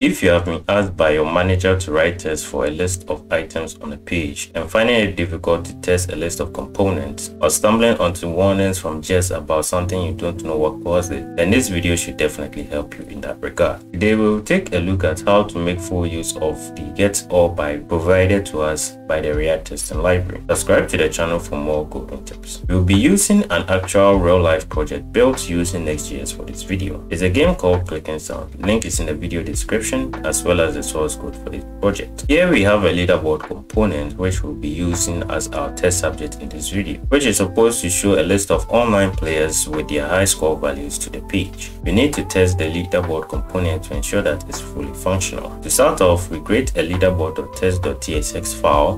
If you have been asked by your manager to write tests for a list of items on a page and finding it difficult to test a list of components or stumbling onto warnings from Jest about something you don't know what caused it, then this video should definitely help you in that regard. Today we will take a look at how to make full use of the get all by provided to us by the React testing library. Subscribe to the channel for more coding tips. We will be using an actual real-life project built using Next.js for this video. It's a game called Clicking Sound. Link is in the video description description as well as the source code for this project. Here we have a leaderboard component which we'll be using as our test subject in this video, which is supposed to show a list of online players with their high score values to the page. We need to test the leaderboard component to ensure that it's fully functional. To start off, we create a leaderboard.test.tsx file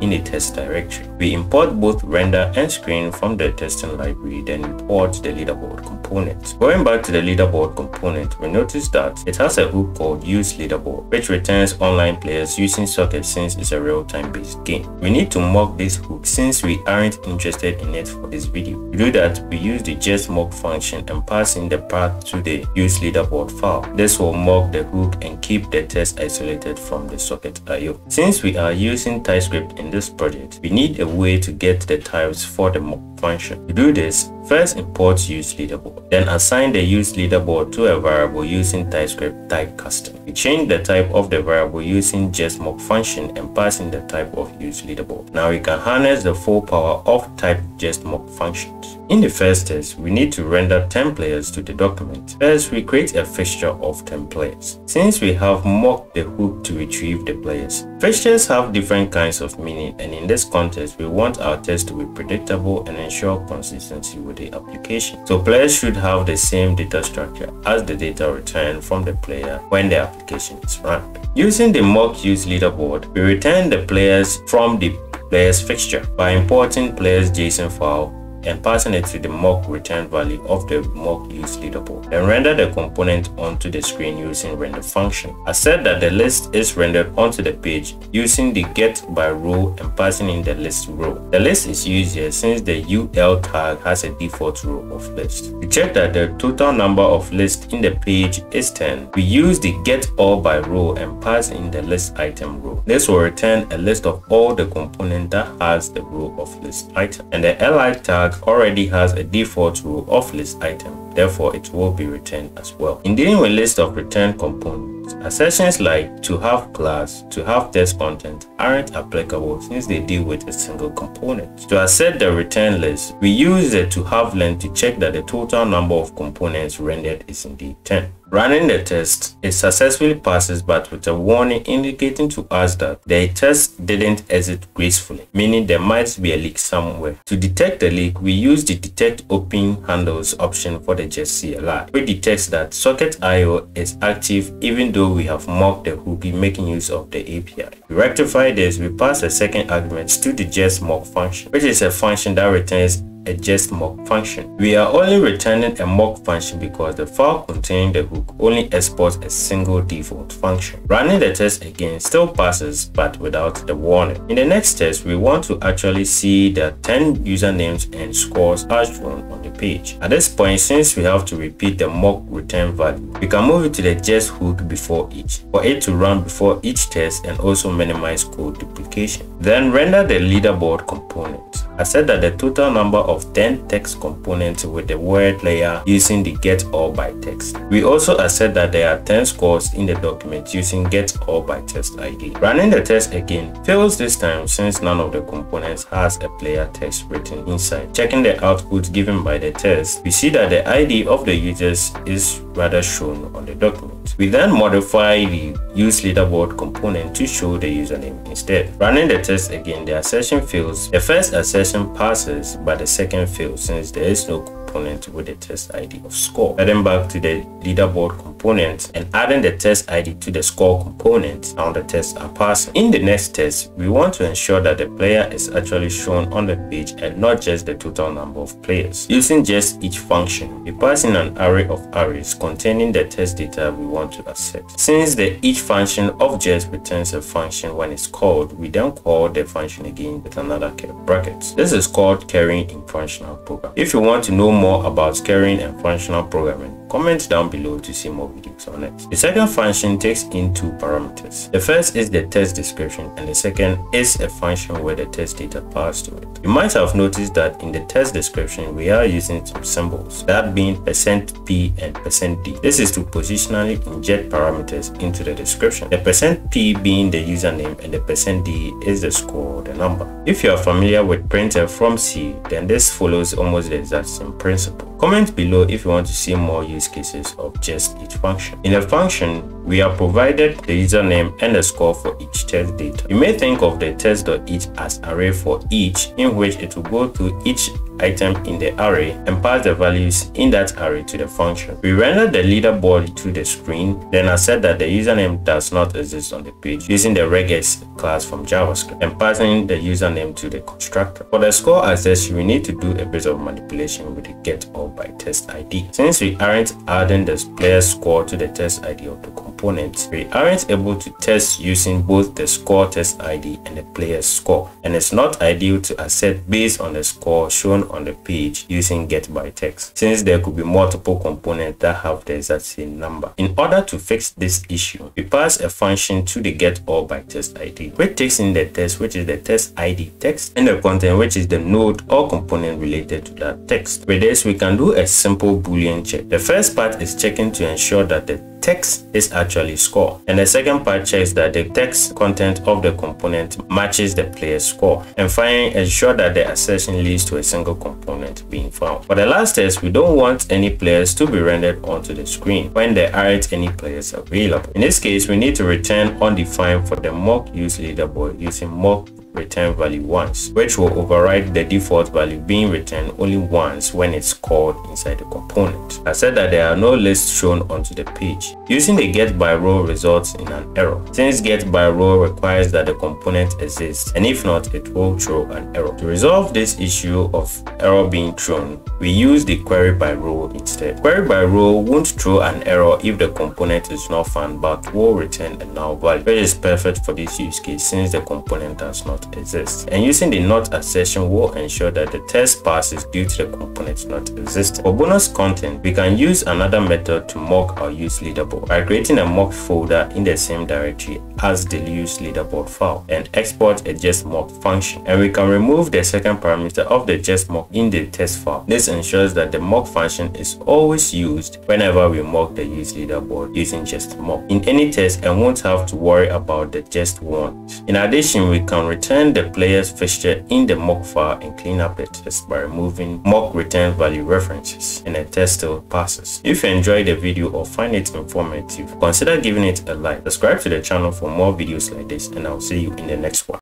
in the test directory. We import both render and screen from the testing library, then import the leaderboard component. Going back to the leaderboard component, we notice that it has a hook called use leaderboard, which returns online players using socket since it's a real-time based game. We need to mock this hook since we aren't interested in it for this video. To do that, we use the Jest mock function and pass in the path to the use leaderboard file. This will mock the hook and keep the test isolated from the socket IO. Since we are using TypeScript in this project, we need a way to get the types for the mock function. To do this, first import use leaderboard, then assign the use leaderboard to a variable using TypeScript type custom. We change the type of the variable using Jest mock function and passing the type of use leaderboard. Now we can harness the full power of type Jest mock functions. In the first test, we need to render 10 players to the document. First, we create a fixture of 10 players. Since we have mocked the hook to retrieve the players, fixtures have different kinds of meaning and in this context, we want our test to be predictable and ensure consistency with the application. So players should have the same data structure as the data returned from the player when the application is run. Using the mock use leaderboard, we return the players from the players fixture by importing players JSON file and passing it to the mock return value of the mock use leaderboard. Then render the component onto the screen using render function. I said that the list is rendered onto the page using the get by role and passing in the list role. The list is easier since the UL tag has a default role of list. To check that the total number of lists in the page is 10, we use the get all by role and pass in the list item role. This will return a list of all the component that has the role of list item and the li tag already has a default role of list item, therefore it will be returned as well. In dealing with list of returned components, assertions like to have class, to have text content aren't applicable since they deal with a single component. To assert the return list, we use the to have length to check that the total number of components rendered is indeed 10. Running the test, it successfully passes but with a warning indicating to us that the test didn't exit gracefully, meaning there might be a leak somewhere. To detect the leak, we use the detect open handles option for the CLI, which detects that socket IO is active even though we have mocked the hook making use of the API. To rectify this, we pass a second argument to the Jest mock function, which is a function that returns a Jest mock function. We are only returning a mock function because the file containing the hook only exports a single default function. Running the test again still passes but without the warning. In the next test, we want to actually see the 10 usernames and scores are shown on the page. At this point, since we have to repeat the mock return value, we can move it to the Jest hook before each for it to run before each test and also minimize code duplication. Then render the leaderboard component. I said that the total number of 10 text components with the word layer using the get all by text. We also assert that there are 10 scores in the document using get all by test ID. Running the test again fails this time since none of the components has a player text written inside. Checking the output given by the test, we see that the ID of the users is rather shown on the document. We then modify the use leaderboard component to show the username instead. Running the test again, the assertion fails. The first assertion passes, but the second fails since there is no component with the test ID of score. Heading back to the leaderboard component and adding the test ID to the score component, now the tests are passing. In the next test, we want to ensure that the player is actually shown on the page and not Jest the total number of players. Using Jest each function, we pass in an array of arrays containing the test data we want to accept. Since the each function of just returns a function when it's called, we then call the function again with another bracket. This is called currying in functional program. If you want to know more about scaling and functional programming, Comment down below to see more videos on it. The second function takes in two parameters. The first is the test description and the second is a function where the test data passed to it. You might have noticed that in the test description we are using some symbols, that being percent %p and percent %d. This is to positionally inject parameters into the description. The percent %p being the username and the percent %d is the score, the number. If you are familiar with printf from C, then this follows almost the exact same principle. Comment below if you want to see more use cases of Jest each function. In a function, we are provided the username and the score for each test data. You may think of the test.each as array for each in which it will go to each item in the array and pass the values in that array to the function. We render the leaderboard to the screen, then accept that the username does not exist on the page using the regex class from JavaScript and passing the username to the constructor. For the score access, we need to do a bit of manipulation with the get all by test ID. Since we aren't adding the player score to the test ID of the component, we aren't able to test using both the score test ID and the player's score, and it's not ideal to accept based on the score shown on the page using get by text since there could be multiple components that have the exact same number. In order to fix this issue, we pass a function to the get all by test ID which takes in the test, which is the test ID text and the content which is the node or component related to that text. With this, we can do a simple boolean check. The first part is checking to ensure that the text is actually score and the second part checks that the text content of the component matches the player's score and finally ensure that the assertion leads to a single component being found. For the last test, we don't want any players to be rendered onto the screen when there aren't any players available. In this case, we need to return undefined for the mock use leaderboard using mock return value once, which will override the default value being returned only once when it's called inside the component. I said that there are no lists shown onto the page. Using the get by role results in an error, since get by role requires that the component exists, and if not, it will throw an error. To resolve this issue of error being thrown, we use the query by role instead. Query by role won't throw an error if the component is not found but will return a null value, which is perfect for this use case since the component does not exist. And using the not assertion will ensure that the test passes due to the component not existing. For bonus content, we can use another method to mock our use leaderboard by creating a mock folder in the same directory as the use leaderboard file and export a Jest mock function. And we can remove the second parameter of the Jest mock in the test file. This ensures that the mock function is always used whenever we mock the use leaderboard using Jest mock in any test and won't have to worry about the just one. In addition, we can return the player's fixture in the mock file and clean up the test by removing mock return value references and the test still passes. If you enjoyed the video or find it informative, consider giving it a like. Subscribe to the channel for more videos like this and I'll see you in the next one.